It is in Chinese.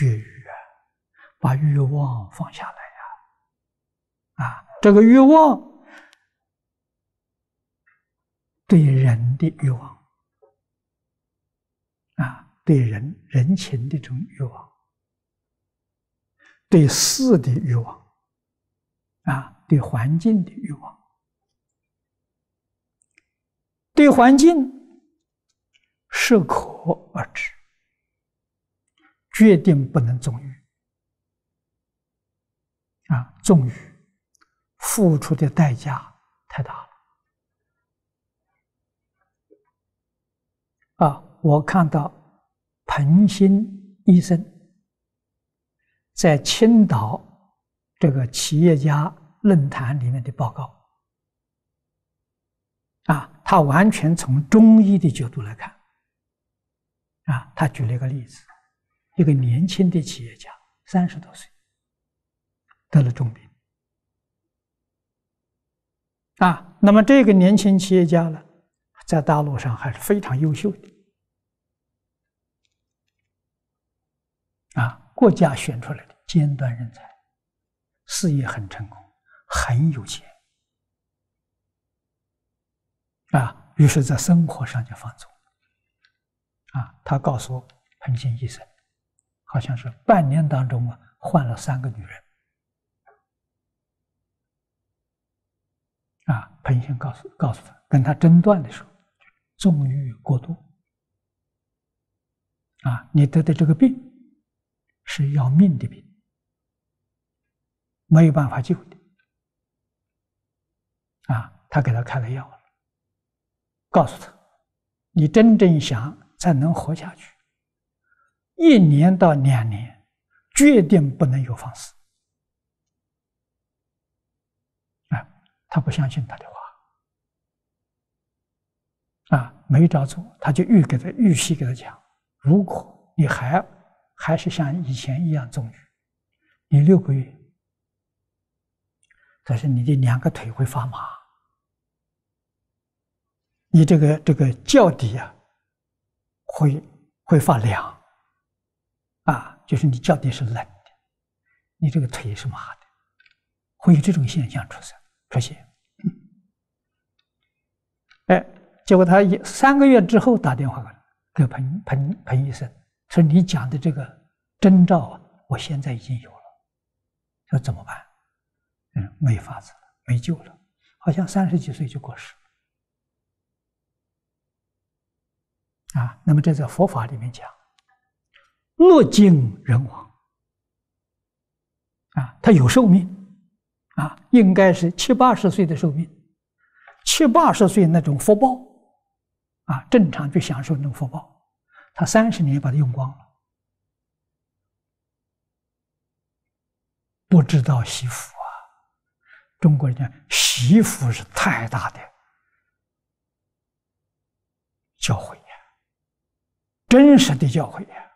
绝欲啊，把欲望放下来呀！啊，这个欲望对人的欲望啊，对人人情的这种欲望，对事的欲望啊，对环境的欲望，对环境适可而止。决定不能纵欲啊！纵欲付出的代价太大了啊！我看到彭新医生在青岛这个企业家论坛里面的报告啊，他完全从中医的角度来看啊，他举了一个例子。一个年轻的企业家，三十多岁，得了重病啊。那么这个年轻企业家呢，在大陆上还是非常优秀的啊，国家选出来的尖端人才，事业很成功，很有钱啊。于是，在生活上就放纵啊。他告诉我，彭新医生。好像是半年当中啊，换了三个女人，啊，彭先告诉告诉他，跟他诊断的时候，纵欲过度，啊，你得的这个病是要命的病，没有办法救的，啊，他给他开了药，告诉他，你真正想才能活下去。一年到两年，决定不能有放肆。啊，他不相信他的话，啊，没照做，他就预给他预期给他讲：如果你还还是像以前一样纵欲，你六个月，但是你的两个腿会发麻，你这个这个脚底啊，会会发凉。就是你脚底是冷的，你这个腿是麻的，会有这种现象出现出现。哎，结果他一三个月之后打电话给彭彭彭医生，说你讲的这个征兆啊，我现在已经有了，说怎么办？嗯，没法子了，没救了，好像三十几岁就过世。啊，那么这在佛法里面讲。乐尽人亡啊，他有寿命。啊，应该是七八十岁的寿命，七八十岁那种福报。啊，正常去享受那种福报，他三十年把它用光了，不知道惜福啊！中国人讲惜福是太大的教诲呀，真实的教诲呀。